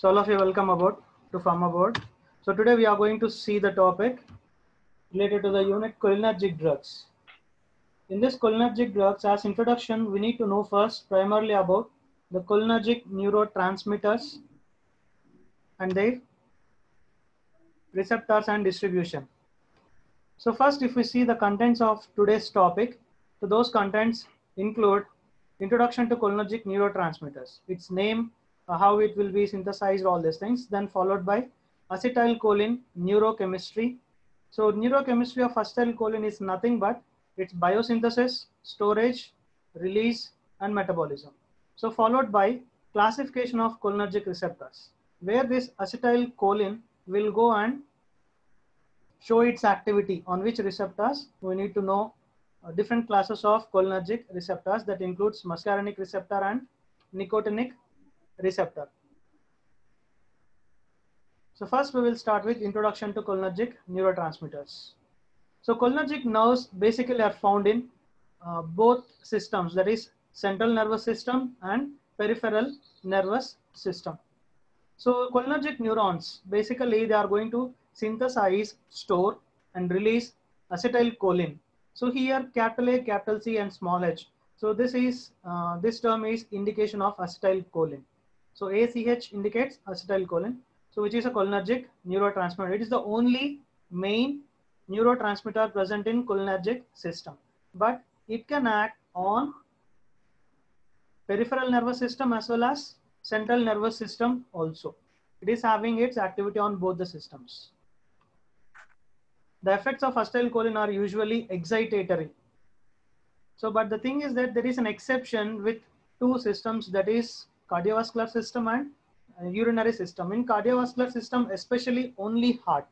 So all of you welcome aboard to Pharma Board. So today we are going to see the topic related to the unit cholinergic drugs. In this cholinergic drugs, as introduction, we need to know first primarily about the cholinergic neurotransmitters and their receptors and distribution. So first, if we see the contents of today's topic, so those contents include introduction to cholinergic neurotransmitters, its name, how it will be synthesized, all these things, then followed by acetylcholine neurochemistry. So neurochemistry of acetylcholine is nothing but its biosynthesis, storage, release, and metabolism. So followed by classification of cholinergic receptors, where this acetylcholine will go and show its activity on which receptors we need to know uh, different classes of cholinergic receptors that includes muscarinic receptor and nicotinic receptor. So first we will start with introduction to cholinergic neurotransmitters. So cholinergic nerves basically are found in uh, both systems that is central nervous system and peripheral nervous system. So cholinergic neurons basically they are going to synthesize, store and release acetylcholine. So here capital A, capital C and small h. So this is uh, this term is indication of acetylcholine. So ACH indicates acetylcholine. So which is a cholinergic neurotransmitter. It is the only main neurotransmitter present in cholinergic system. But it can act on peripheral nervous system as well as central nervous system also. It is having its activity on both the systems. The effects of acetylcholine are usually excitatory. So, but the thing is that there is an exception with two systems that is cardiovascular system and uh, urinary system. In cardiovascular system, especially only heart.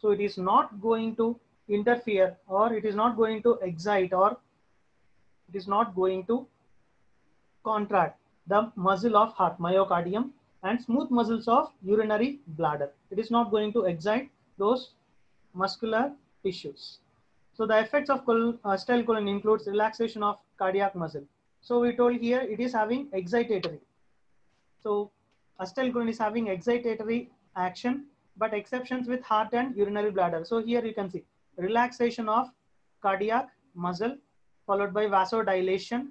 So it is not going to interfere or it is not going to excite or it is not going to contract the muscle of heart, myocardium and smooth muscles of urinary bladder. It is not going to excite those muscular tissues. So the effects of acetylcholine includes relaxation of cardiac muscle. So we told here it is having excitatory. So acetylcholine is having excitatory action, but exceptions with heart and urinary bladder. So here you can see relaxation of cardiac muscle followed by vasodilation,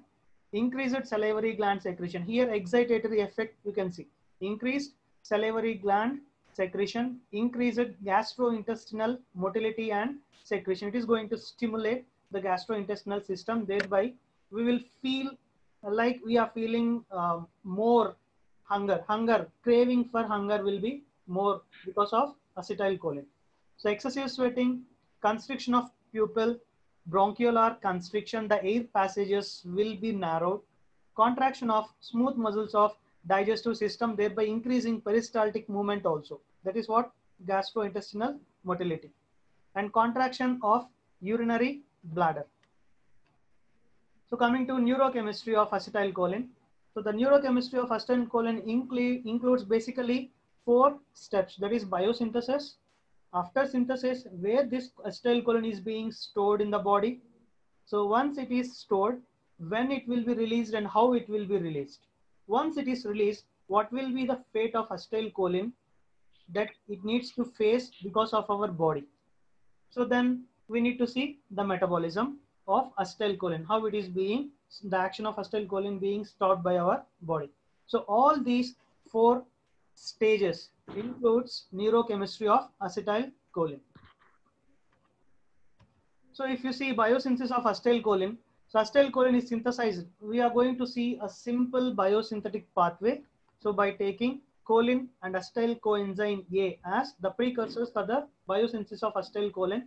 increased salivary gland secretion. Here excitatory effect you can see increased salivary gland secretion, increased gastrointestinal motility and secretion. It is going to stimulate the gastrointestinal system. Thereby, we will feel like we are feeling uh, more hunger. Hunger, craving for hunger will be more because of acetylcholine. So excessive sweating, constriction of pupil, bronchiolar constriction, the air passages will be narrowed. Contraction of smooth muscles of digestive system, thereby increasing peristaltic movement also. That is what gastrointestinal motility and contraction of urinary bladder. So coming to neurochemistry of acetylcholine. So the neurochemistry of acetylcholine include, includes basically four steps. That is biosynthesis. After synthesis, where this acetylcholine is being stored in the body. So once it is stored, when it will be released and how it will be released. Once it is released, what will be the fate of acetylcholine that it needs to face because of our body? So then we need to see the metabolism of acetylcholine, how it is being, the action of acetylcholine being stopped by our body. So all these four stages includes neurochemistry of acetylcholine. So if you see biosynthesis of acetylcholine, so acetylcholine is synthesized. We are going to see a simple biosynthetic pathway. So by taking choline and acetyl coenzyme A as the precursors for the biosynthesis of acetylcholine.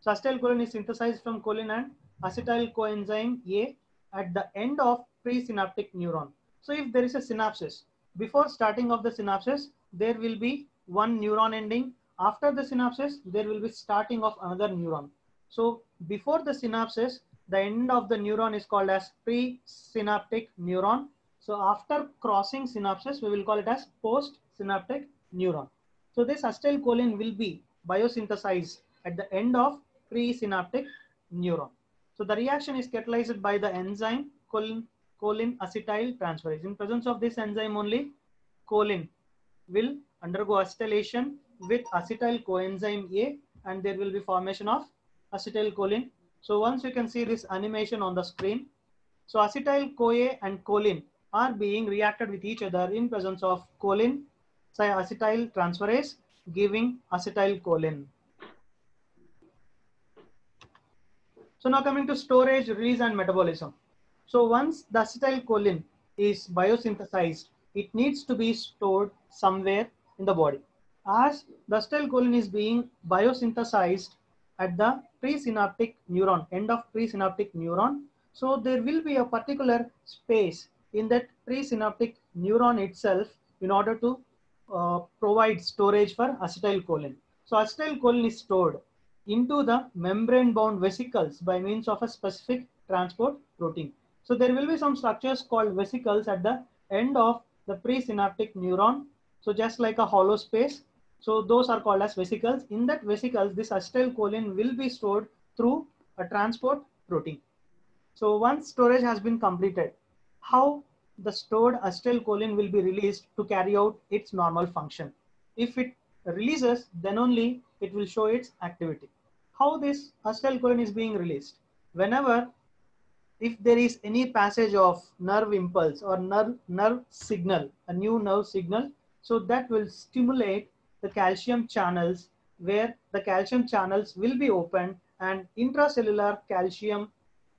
So acetylcholine is synthesized from choline and acetyl coenzyme A at the end of presynaptic neuron. So if there is a synapses, before starting of the synapses, there will be one neuron ending. After the synapses, there will be starting of another neuron. So before the synapses, the end of the neuron is called as presynaptic neuron. So after crossing synapses, we will call it as postsynaptic neuron. So this acetylcholine will be biosynthesized at the end of presynaptic neuron. So the reaction is catalyzed by the enzyme choline, choline acetyl transferase. In presence of this enzyme only, choline will undergo acetylation with acetyl coenzyme A and there will be formation of acetylcholine. So once you can see this animation on the screen. So acetyl CoA and choline are being reacted with each other in presence of choline, acetyl transferase giving acetylcholine. So now coming to storage, release and metabolism. So once the acetylcholine is biosynthesized, it needs to be stored somewhere in the body. As the acetylcholine is being biosynthesized at the presynaptic neuron, end of presynaptic neuron, so there will be a particular space in that presynaptic neuron itself in order to uh, provide storage for acetylcholine. So acetylcholine is stored into the membrane bound vesicles by means of a specific transport protein. So there will be some structures called vesicles at the end of the presynaptic neuron. So just like a hollow space. So those are called as vesicles. In that vesicles, this acetylcholine will be stored through a transport protein. So once storage has been completed, how the stored acetylcholine will be released to carry out its normal function. If it releases, then only it will show its activity how this acetylcholine is being released. Whenever, if there is any passage of nerve impulse or nerve, nerve signal, a new nerve signal, so that will stimulate the calcium channels where the calcium channels will be opened and intracellular calcium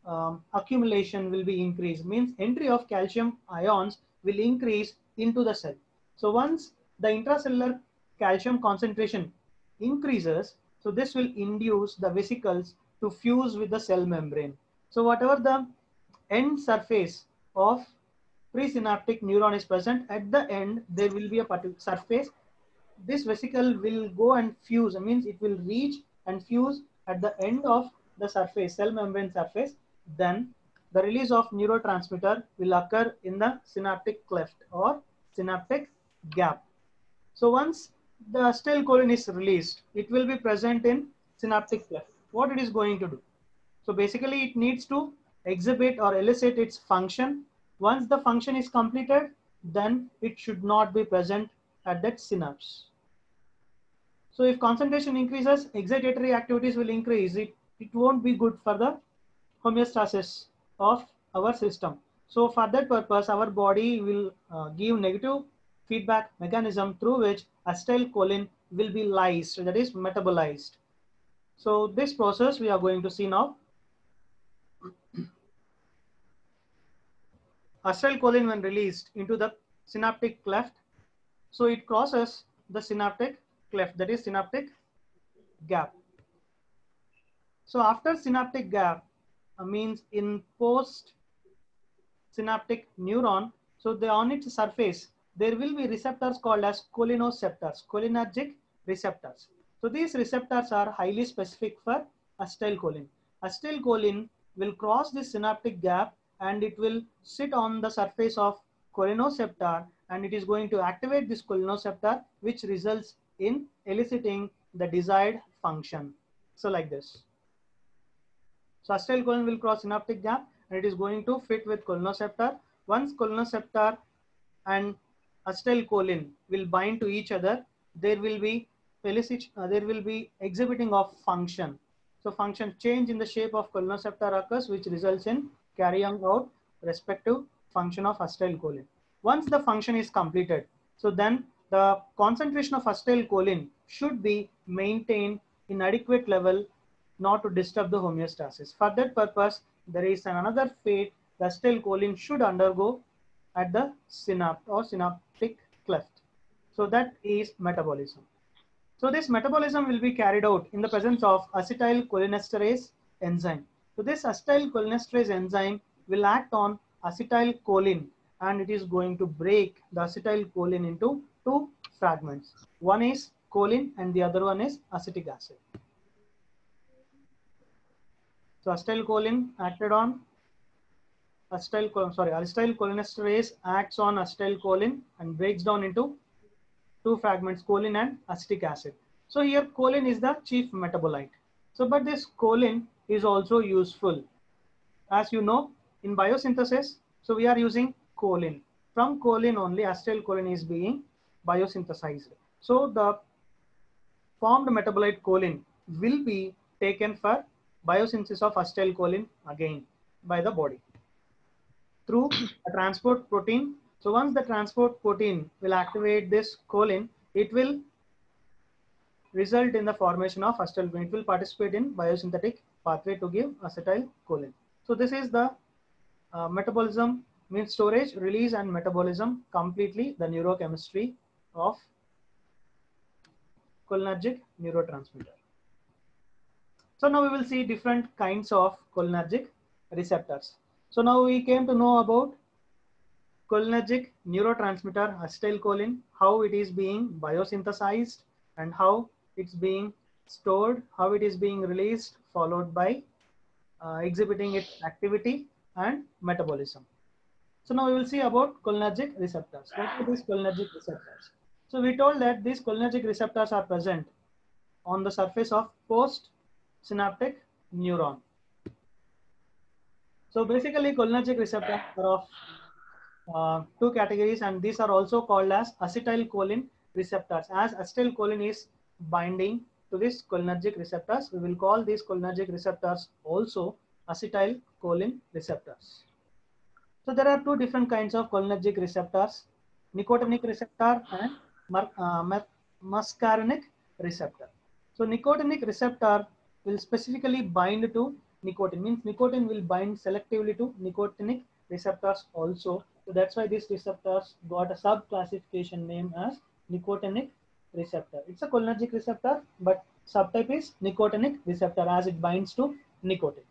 um, accumulation will be increased means entry of calcium ions will increase into the cell. So once the intracellular calcium concentration increases, so this will induce the vesicles to fuse with the cell membrane. So whatever the end surface of presynaptic neuron is present, at the end, there will be a particular surface. This vesicle will go and fuse, it means it will reach and fuse at the end of the surface, cell membrane surface. Then the release of neurotransmitter will occur in the synaptic cleft or synaptic gap. So once the acetylcholine is released, it will be present in synaptic cleft. What it is going to do? So basically it needs to exhibit or elicit its function. Once the function is completed, then it should not be present at that synapse. So if concentration increases, excitatory activities will increase. It, it won't be good for the homeostasis of our system. So for that purpose, our body will uh, give negative feedback mechanism through which acetylcholine will be lysed, that is metabolized. So this process we are going to see now. acetylcholine when released into the synaptic cleft, so it crosses the synaptic cleft, that is synaptic gap. So after synaptic gap uh, means in post synaptic neuron, so the on its surface there will be receptors called as cholinoceptors, cholinergic receptors. So these receptors are highly specific for acetylcholine. Acetylcholine will cross the synaptic gap and it will sit on the surface of cholinoceptor and it is going to activate this cholinoceptor which results in eliciting the desired function. So like this. So acetylcholine will cross synaptic gap and it is going to fit with cholinoceptor. Once cholinoceptor and acetylcholine will bind to each other, there will be felicit, uh, there will be exhibiting of function. So function change in the shape of cholinoceptor occurs, which results in carrying out respective function of acetylcholine. Once the function is completed, so then the concentration of acetylcholine should be maintained in adequate level not to disturb the homeostasis. For that purpose, there is another fate the acetylcholine should undergo at the synapse or synaptic cleft. So that is metabolism. So this metabolism will be carried out in the presence of acetylcholinesterase enzyme. So this acetylcholinesterase enzyme will act on acetylcholine and it is going to break the acetylcholine into two fragments. One is choline and the other one is acetic acid. So acetylcholine acted on acetyl sorry acetylcholinesterase acts on acetylcholine and breaks down into two fragments choline and acetic acid. So here choline is the chief metabolite. So but this choline is also useful. As you know in biosynthesis so we are using choline. From choline only acetylcholine is being biosynthesized. So the formed metabolite choline will be taken for biosynthesis of acetylcholine again by the body through a transport protein. So once the transport protein will activate this choline, it will result in the formation of acetylcholine. It will participate in biosynthetic pathway to give acetylcholine. So this is the uh, metabolism means storage, release and metabolism completely the neurochemistry of cholinergic neurotransmitter. So now we will see different kinds of cholinergic receptors. So now we came to know about cholinergic neurotransmitter acetylcholine, how it is being biosynthesized and how it's being stored, how it is being released, followed by uh, exhibiting its activity and metabolism. So now we will see about cholinergic receptors. What are these cholinergic receptors? So we told that these cholinergic receptors are present on the surface of post-synaptic neuron. So basically cholinergic receptors are of uh, two categories and these are also called as acetylcholine receptors. As acetylcholine is binding to these cholinergic receptors, we will call these cholinergic receptors also acetylcholine receptors. So there are two different kinds of cholinergic receptors, nicotinic receptor and uh, muscarinic receptor. So nicotinic receptor will specifically bind to nicotine, means nicotine will bind selectively to nicotinic receptors also. So that's why these receptors got a sub-classification name as nicotinic receptor. It's a cholinergic receptor, but subtype is nicotinic receptor as it binds to nicotine.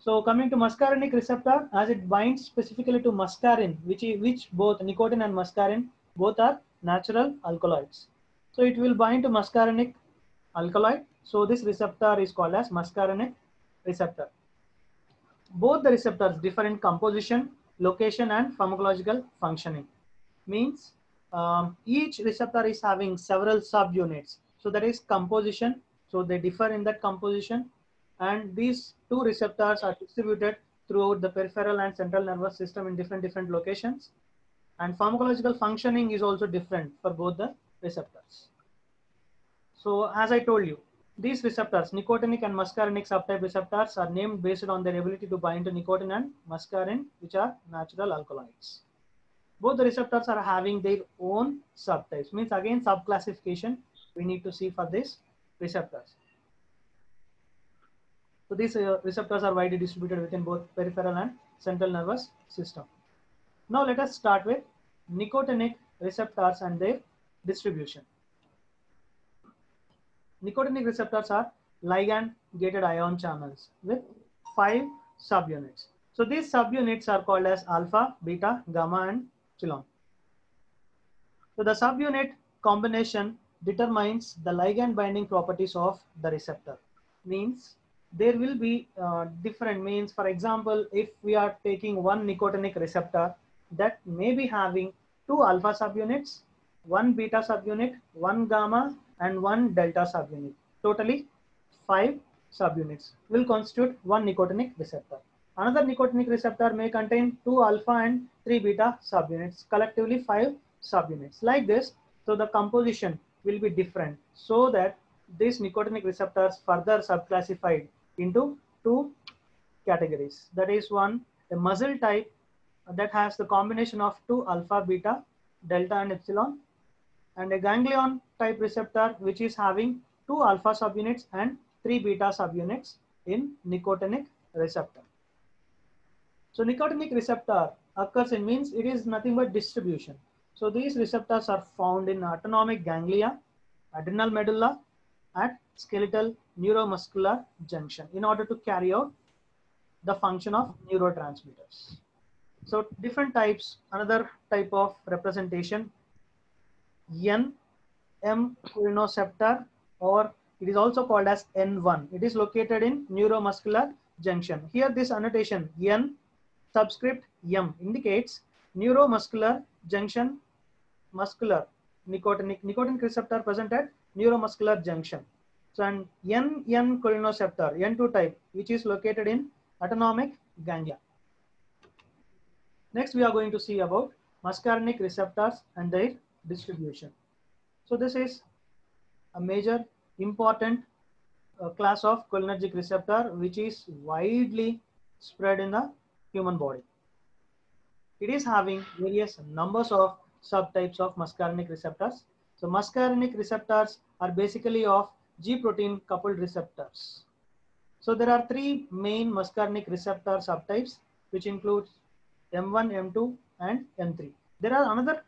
So coming to muscarinic receptor, as it binds specifically to muscarine, which, which both nicotine and muscarine, both are natural alkaloids. So it will bind to muscarinic alkaloid. So this receptor is called as muscarinic receptor. Both the receptors differ in composition, location and pharmacological functioning. Means um, each receptor is having several subunits. So that is composition. So they differ in that composition and these two receptors are distributed throughout the peripheral and central nervous system in different different locations and pharmacological functioning is also different for both the receptors so as i told you these receptors nicotinic and muscarinic subtype receptors are named based on their ability to bind to nicotine and muscarine which are natural alkaloids both the receptors are having their own subtypes means again subclassification we need to see for these receptors so these uh, receptors are widely distributed within both peripheral and central nervous system. Now let us start with nicotinic receptors and their distribution. Nicotinic receptors are ligand gated ion channels with five subunits. So these subunits are called as alpha, beta, gamma and epsilon. So the subunit combination determines the ligand binding properties of the receptor. Means there will be uh, different means. For example, if we are taking one nicotinic receptor that may be having two alpha subunits, one beta subunit, one gamma, and one delta subunit. Totally five subunits will constitute one nicotinic receptor. Another nicotinic receptor may contain two alpha and three beta subunits, collectively five subunits. Like this, so the composition will be different so that these nicotinic receptors further subclassified into two categories. That is one, a muscle type that has the combination of two alpha, beta, delta and epsilon and a ganglion type receptor which is having two alpha subunits and three beta subunits in nicotinic receptor. So nicotinic receptor occurs in means it is nothing but distribution. So these receptors are found in autonomic ganglia, adrenal medulla at skeletal neuromuscular junction in order to carry out the function of neurotransmitters. So different types, another type of representation, N, M cholinoceptor or it is also called as N1. It is located in neuromuscular junction. Here this annotation N subscript M indicates neuromuscular junction muscular nicotinic nicotinic receptor present at neuromuscular junction. So and N cholinoceptor, N2 type, which is located in autonomic ganglia. Next, we are going to see about muscarinic receptors and their distribution. So this is a major important uh, class of cholinergic receptor which is widely spread in the human body. It is having various numbers of subtypes of muscarinic receptors. So muscarinic receptors are basically of G protein coupled receptors. So there are three main muscarinic receptor subtypes which includes M1, M2 and M3. There are another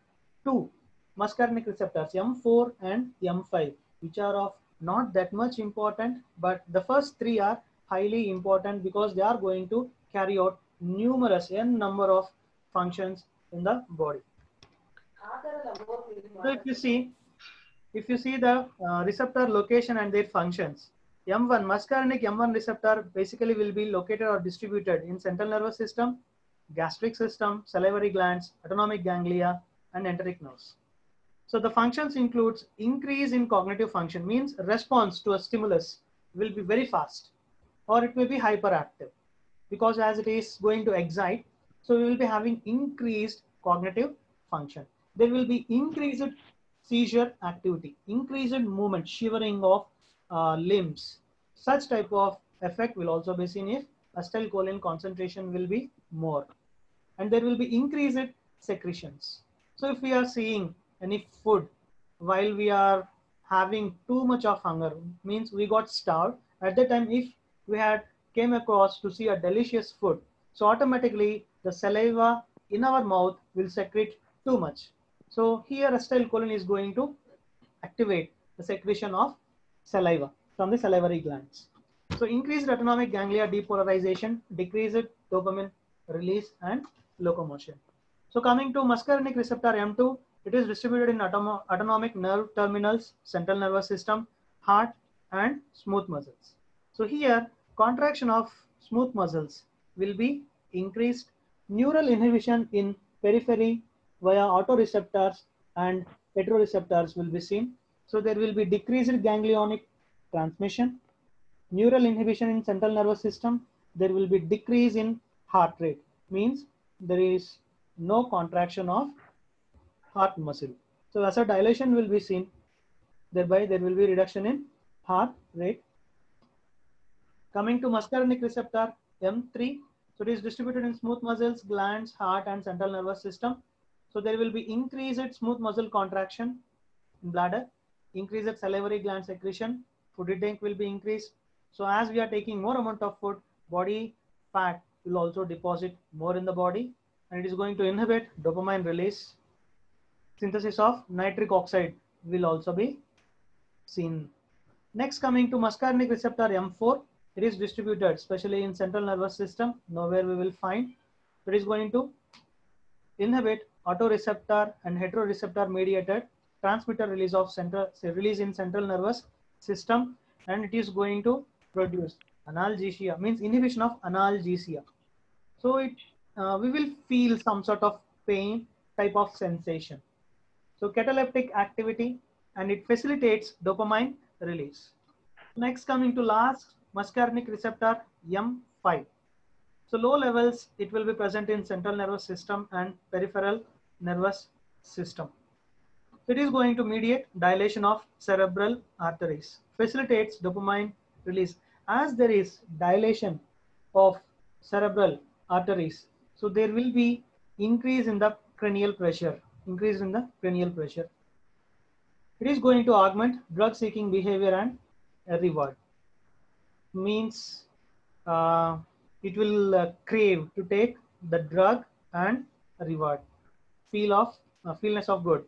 two muscarinic receptors M4 and M5 which are of not that much important but the first three are highly important because they are going to carry out numerous n number of functions in the body. So if you see, if you see the uh, receptor location and their functions, M1 muscarinic M1 receptor basically will be located or distributed in central nervous system, gastric system, salivary glands, autonomic ganglia, and enteric nerves. So the functions includes increase in cognitive function means response to a stimulus will be very fast or it may be hyperactive because as it is going to excite, so we will be having increased cognitive function. There will be increased seizure activity, increased movement, shivering of uh, limbs. Such type of effect will also be seen if acetylcholine concentration will be more. And there will be increased secretions. So if we are seeing any food while we are having too much of hunger, means we got starved. At that time, if we had came across to see a delicious food, so automatically the saliva in our mouth will secrete too much. So here acetylcholine is going to activate the secretion of saliva from the salivary glands. So increased autonomic ganglia depolarization, decreased dopamine release and locomotion. So coming to muscarinic receptor M2, it is distributed in autonomic nerve terminals, central nervous system, heart and smooth muscles. So here contraction of smooth muscles will be increased neural inhibition in periphery via autoreceptors and heteroreceptors will be seen. So there will be decreased ganglionic transmission, neural inhibition in central nervous system. There will be decrease in heart rate, means there is no contraction of heart muscle. So as a dilation will be seen. Thereby there will be reduction in heart rate. Coming to muscarinic receptor M3, so it is distributed in smooth muscles, glands, heart, and central nervous system. So there will be increased smooth muscle contraction in bladder, increased salivary gland secretion, food intake will be increased. So as we are taking more amount of food, body fat will also deposit more in the body and it is going to inhibit dopamine release. Synthesis of nitric oxide will also be seen. Next coming to muscarinic receptor M4, it is distributed, especially in central nervous system, nowhere we will find. It is going to inhibit autoreceptor and heteroreceptor mediated transmitter release of central release in central nervous system and it is going to produce analgesia means inhibition of analgesia so it uh, we will feel some sort of pain type of sensation so cataleptic activity and it facilitates dopamine release next coming to last muscarinic receptor M5. So low levels, it will be present in central nervous system and peripheral nervous system. It is going to mediate dilation of cerebral arteries, facilitates dopamine release. As there is dilation of cerebral arteries, so there will be increase in the cranial pressure, increase in the cranial pressure. It is going to augment drug seeking behavior and reward. Means uh, it will uh, crave to take the drug and reward. Feel of uh, feelness of good.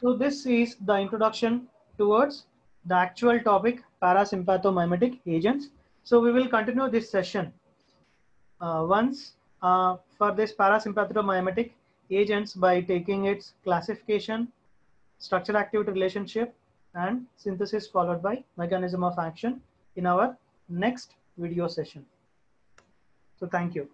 So this is the introduction towards the actual topic parasympathomimetic agents. So we will continue this session uh, once uh, for this parasympathomimetic agents by taking its classification structure activity relationship and synthesis followed by mechanism of action in our next video session. So thank you.